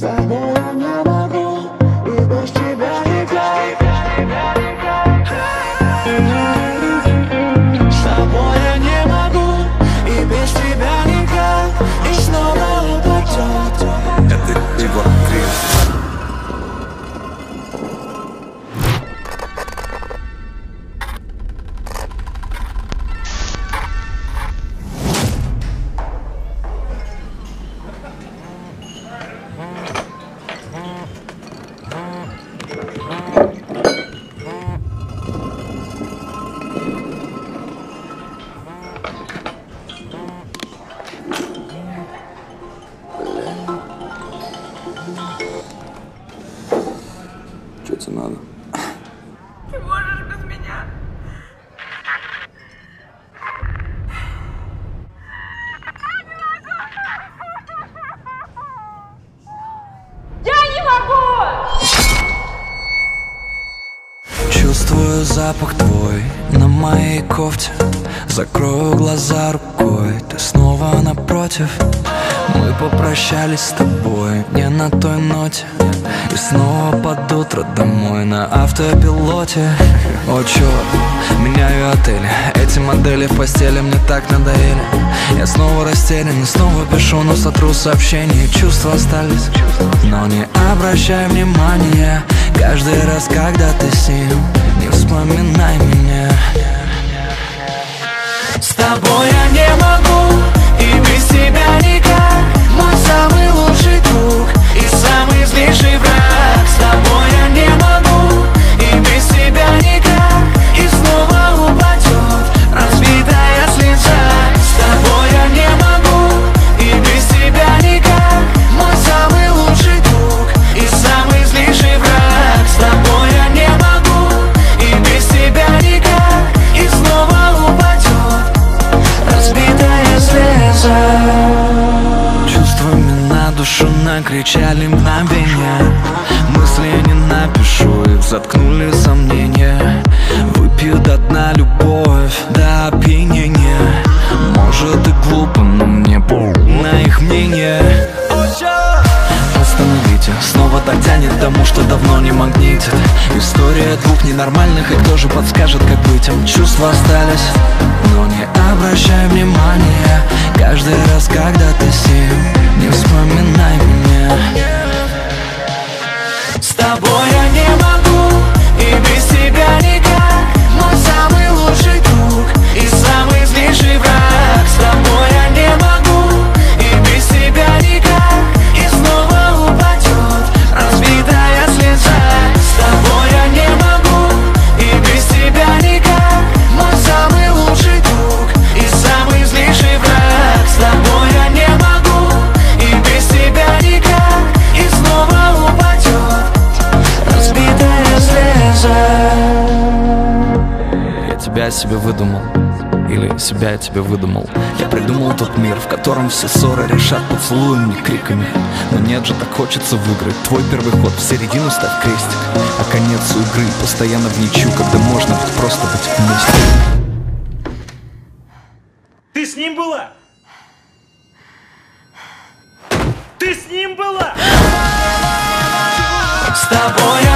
тобой Тебе надо? Ты можешь без меня? Я не могу! Чувствую запах твой на моей кофте Закрою глаза рукой, ты снова напротив Мы попрощались с тобой не на той ноте. И снова под утро домой на автопилоте. О черт, меняю отели. Эти модели в постели мне так надоели. Я снова растерян и снова пишу, но сотру сообщения. Чувства остались, но не обращай внимания. Каждый раз, когда ты с ним Не вспоминай душу накричали мгновения. Мысли не напишу, их заткнули сомнения. Выпью до дна любовь до опьянения. Может и глупо, но мне пол на их мнение снова так тянет тому, что давно не магнитит. История двух ненормальных, и кто же подскажет, как быть? Им Чувства остались, но не обращай внимания. Каждый раз, когда ты с ним, не вспоминай меня Я себе выдумал. Или себя я тебе выдумал. Я придумал тот мир, в котором все ссоры решат поцелуем, не криками. Но нет же, так хочется выиграть. Твой первый ход в середину ставь крестик. А конец у игры постоянно в ничью Когда можно быть просто быть вместе. Ты с ним была? Ты с ним была? С тобой я